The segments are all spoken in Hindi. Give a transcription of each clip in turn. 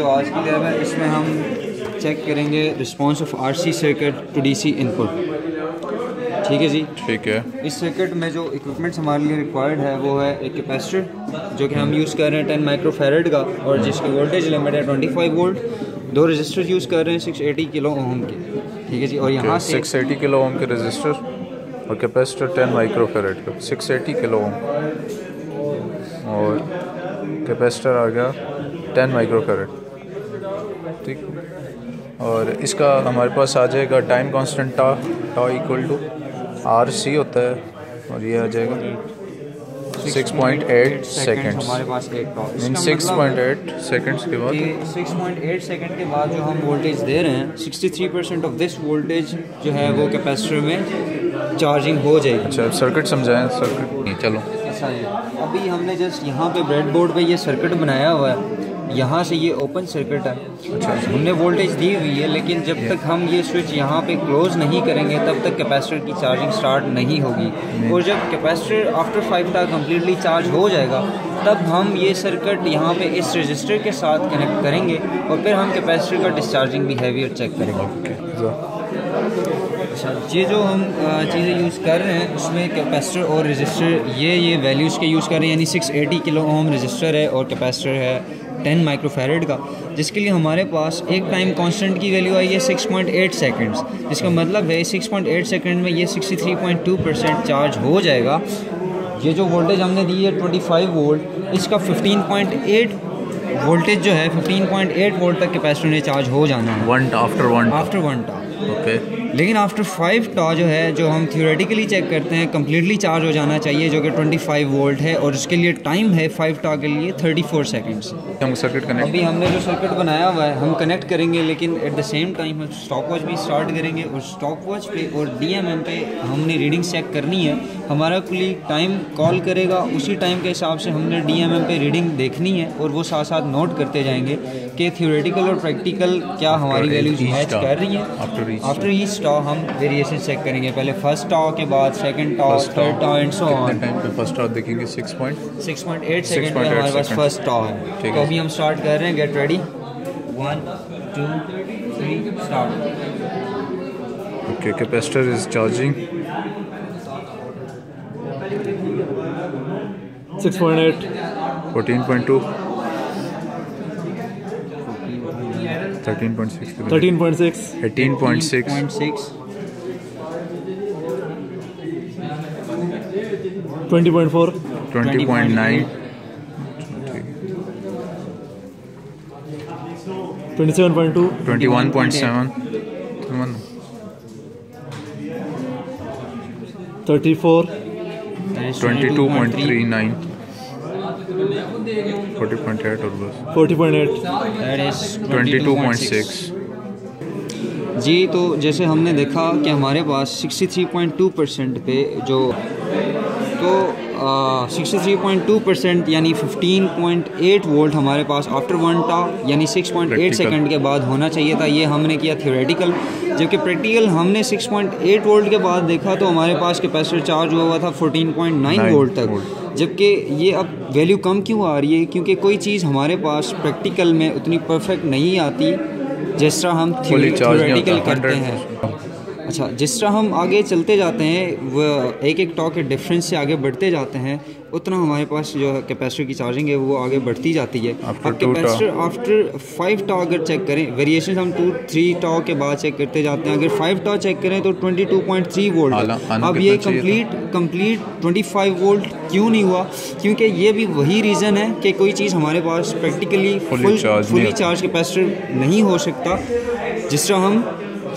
जो आज की लैब है इसमें हम चेक करेंगे response of RC circuit to DC input ठीक है जी? ठीक है। इस सर्किट में जो इक्विपमेंट्स हमारे लिए रिक्वायर्ड है वो है एक कैपेसिटर जो कि हम यूज़ कर रहे हैं टेन माइक्रोफेरेड का और जिसकी वोल्टेज लिमिट है ट्वेंटी फाइव वोल्ट दो रजिस्टर यूज़ कर रहे हैं सिक्स एटी किलो ओम के। ठीक है जी? और यहाँ सिक्स एटी किलो ओम के रजिस्टर और कैपेसिटर टेन माइक्रोफेरेड का। सिक्स एटी किलो ओम और कैपेसिटर आ गया टेन माइक्रोफेरेड ठीक। और इसका हमारे पास आ जाएगा टाइम कांस्टेंट टा टा इक्वल टू आर सी होता है और ये आ जाएगा सिक्स पॉइंट एट सेकेंड्स हमारे पास एक top mean six point eight seconds के बाद। सिक्स पॉइंट एट सेकेंड के बाद जो हम वोल्टेज दे रहे हैं sixty three percent of this voltage जो है वो कैपेसिटर में चार्जिंग हो जाएगी। अच्छा सर्किट समझाएँ सर्किट चलो। ऐसा है। अभी हमने जस्ट यहाँ पे ब्रेड बोर्ड पे ये सर्किट बनाया हुआ है। यहाँ से ये ओपन सर्किट है। अच्छा। हमने वोल्टेज दी हुई है लेकिन जब तक हम ये स्विच यहाँ पे क्लोज नहीं करेंगे तब तक कैपेसिटर की चार्जिंग स्टार्ट नहीं होगी। और जब capacitor after five tau completely charge हो जाएगा तब हम ये सर्किट यहाँ पे इस रजिस्टर के साथ कनेक्ट करेंगे और फिर हम कैपेसिटर का डिस्चार्जिंग बिहेवियर चेक करेंगे। अच्छा ये जो हम चीज़ें यूज़ कर रहे हैं उसमें कैपेसिटर और रजिस्टर ये ये वैल्यूज़ के यूज़ कर रहे हैं यानी 680 किलो ओम रजिस्टर है और कैपेसिटर है टेन माइक्रोफेरेड का जिसके लिए हमारे पास एक टाइम कांस्टेंट की वैल्यू आई है सिक्स पॉइंट एट सेकेंड्स जिसका मतलब है सिक्स पॉइंट एट सेकेंड में ये sixty three point two percent charge हो जाएगा। ये जो वोल्टेज हमने दी है ट्वेंटी फाइव वोल्ट इसका फिफ्टीन पॉइंट एट वोल्टेज जो है फिफ्टीन पॉइंट एट वोल्ट तक कैपेसिटर में चार्ज हो जाना है। One after one after one tau okay लेकिन आफ्टर फाइव टॉ जो है जो हम थियोरेटिकली चेक करते हैं कम्प्लीटली चार्ज हो जाना चाहिए जो कि 25 वोल्ट है और उसके लिए टाइम है फाइव टॉ के लिए 34 सेकंड्स हम सर्किट कनेक्ट अभी हमने जो सर्किट बनाया हुआ है हम कनेक्ट करेंगे लेकिन एट द सेम टाइम हम स्टॉप वॉच भी स्टार्ट करेंगे और स्टॉप वॉच पे और डीएमएम पे हमने रीडिंग चेक करनी है. हमारा कुली टाइम कॉल करेगा उसी टाइम के हिसाब से हमने डीएमएम पे रीडिंग देखनी है और वो साथ साथ नोट करते जाएँगे कि थियोरेटिकल और प्रैक्टिकल क्या हमारी वैल्यूज़ मैच कर रही हैं. आफ्टर ईच टॉ हम वेरिएशन चेक करेंगे। पहले फ़र्स्ट टॉ के बाद second tau third tau and so on time पे फ़र्स्ट टॉ देखेंगे? 6 पॉइंट 6.8 सेकंड में हमारे पास फ़र्स्ट टॉ है। तो अभी हम स्टार्ट कर रहे हैं। Get ready 1 2 3 start okay capacitor is charging 6.8 14.2 13.6 13.6 18.6 20.4 20.9 27.2 21.7 34 22.39 40.8 और बस 40.8 दैट इज़ 22.6 जी तो जैसे हमने देखा कि हमारे पास 63.2 परसेंट पे जो तो sixty three point two percent यानी फिफ्टीन पॉइंट एट वोल्ट हमारे पास आफ्टर वन टा यानी सिक्स पॉइंट एट सेकेंड के बाद होना चाहिए था। ये हमने किया थियोरेटिकल जबकि प्रैक्टिकल हमने सिक्स पॉइंट एट वोल्ट के बाद देखा तो हमारे पास कैपेसिटर चार्ज हुआ हुआ था फोर्टीन पॉइंट नाइन वोल्ट तक। जबकि ये अब वैल्यू कम क्यों आ रही है? क्योंकि कोई चीज़ हमारे पास प्रैक्टिकल में उतनी परफेक्ट नहीं आती जिस तरह हम थियोरेटिकल करते हैं। अच्छा जिस तरह हम आगे चलते जाते हैं वो एक एक टॉक के डिफरेंस से आगे बढ़ते जाते हैं उतना हमारे पास जो है कैपेसिटर की चार्जिंग है वो आगे बढ़ती जाती है। अब कैपेसिटर आफ्टर फाइव टॉ अगर चेक करें वेरिएशन हम टू थ्री टॉ के बाद चेक करते जाते हैं। अगर फाइव टॉ चेक करें तो twenty two point three volt अब ये complete complete twenty five volt क्यों नहीं हुआ? क्योंकि ये भी वही रीज़न है कि कोई चीज़ हमारे पास practically full fully charge capacitor नहीं हो सकता जिस तरह हम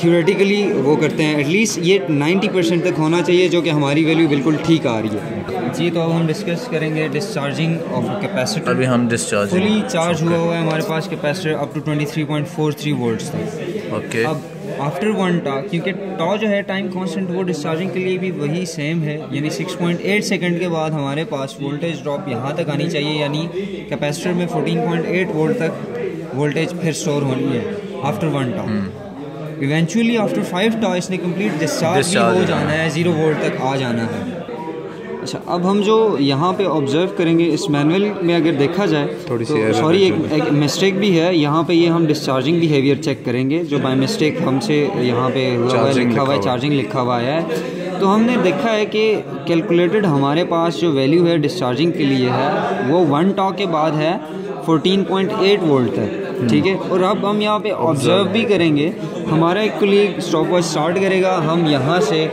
थियोरेटिकली वो करते हैं. एटलीस्ट ये 90 परसेंट तक होना चाहिए जो कि हमारी वैल्यू बिल्कुल ठीक आ रही है. जी तो अब हम डिस्कस करेंगे डिस्चार्जिंग ऑफ़ कैपेसिटर अभी हम डिस्चार्ज फुली चार्ज हुआ हुआ है हमारे पास कैपेसिटर अप टू 23.43 वोल्ट्स तक. ओके अब आफ्टर वन टा क्योंकि टॉ जो है टाइम कांस्टेंट वो डिस्चार्जिंग के लिए भी वही सेम है. यानी 6.8 सेकंड के बाद हमारे पास वोल्टेज ड्रॉप यहाँ तक आनी चाहिए यानी कैपेसिटर में 14.8 वोल्ट तक वोल्टेज फिर स्टोर होनी है after one tau eventually after five tau इसने कंप्लीट डिस्चार्ज भी हो जाना है ज़ीरो वोल्ट तक आ जाना है। अच्छा अब हम जो यहाँ पे ऑब्ज़र्व करेंगे इस मैनुअल में अगर देखा जाए थोड़ी सी तो सॉरी एक, एक मिस्टेक भी है। यहाँ पे ये हम डिस्चार्जिंग बिहेवियर चेक करेंगे जो बाय मिस्टेक हमसे यहाँ पे हुआ है लिखा हुआ है। चार्जिंग लिखा हुआ है। तो हमने देखा है कि कैलकुलेटेड हमारे पास जो वैल्यू है डिस्चार्जिंग के लिए है वो वन टॉ के बाद है 14.8 वोल्ट तक। ठीक है? और अब हम यहाँ पे ऑब्ज़र्व भी करेंगे। हमारा एक कुलीग स्टॉप वॉच स्टार्ट करेगा। हम यहाँ से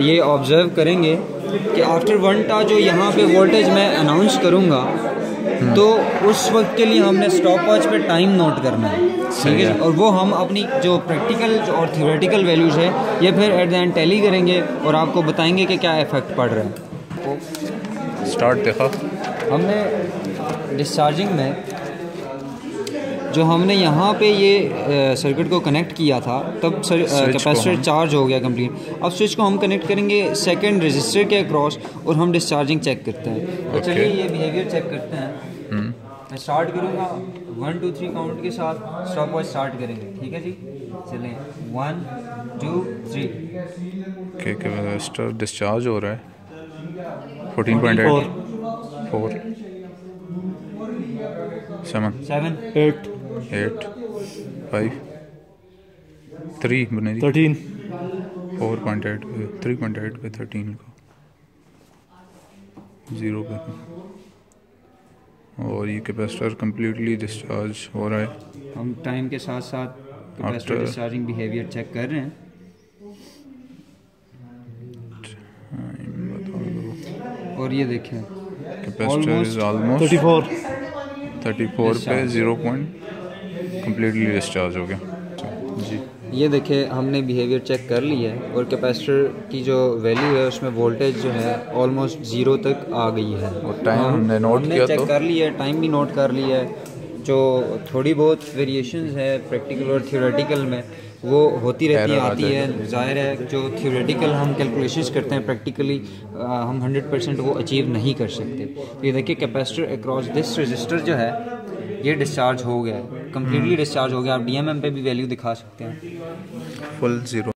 ये ऑब्ज़र्व करेंगे कि आफ्टर वन टा जो यहाँ पे वोल्टेज मैं अनाउंस करूँगा तो उस वक्त के लिए हमने स्टॉप वॉच पर टाइम नोट करना है। ठीक है? और वो हम अपनी जो प्रैक्टिकल और थियोरेटिकल वैल्यूज़ है ये फिर एट द एंड टैली करेंगे और आपको बताएँगे कि क्या इफ़ेक्ट पड़ रहा है। स्टार्ट देखा। हमने डिस्चार्जिंग में जो हमने यहाँ पे ये सर्किट को कनेक्ट किया था तब सर कैपेसिटर चार्ज हो गया कंप्लीट अब स्विच को हम कनेक्ट करेंगे सेकंड रजिस्टर के अक्रॉस और हम डिस्चार्जिंग चेक करते हैं। तो चलिए ये बिहेवियर चेक करते हैं। मैं स्टार्ट करूँगा। वन टू थ्री काउंट के साथ स्टॉप वॉच स्टार्ट करेंगे। ठीक है जी? चलें one two three capacitor discharge हो रहा है। 14.8 four seven seven eight eight five three बने थर्टीन। फोर पॉइंट एट पे थ्री पॉइंट एट पे थर्टीन लिखो ज़ीरो पे। और ये कैपेसिटर कम्प्लीटली डिस्चार्ज हो रहा है। हम टाइम के साथ साथ कैपेसिटर डिस्चार्जिंग बिहेवियर चेक कर रहे हैं। और ये देखें। कैपेसिटर इज़ ऑलमोस्ट 34 34 पे 0.34 कम्प्लीटली डिस्चार्ज हो गया। जी। ये देखें हमने बिहेवियर चेक कर लिया है और कैपेसिटर की जो वैल्यू है उसमें वोल्टेज जो है ऑलमोस्ट ज़ीरो तक आ गई है। और टाइम हमने नोट हमने किया चेक तो? कर लिया है टाइम भी नोट कर लिया है। जो थोड़ी बहुत वेरिएशंस है प्रैक्टिकल और थियोरेटिकल में वो होती रहती हैं आती है। ज़ाहिर है जो थियोरेटिकल हम कैलकुलेशंस करते हैं प्रैक्टिकली हम 100 परसेंट वो अचीव नहीं कर सकते। तो ये देखिए कैपेसिटर अक्रॉस दिस रजिस्टर जो है ये डिस्चार्ज हो गया है कम्प्लीटली डिस्चार्ज हो गया, आप डीएमएम पे भी वैल्यू दिखा सकते हैं। Full zero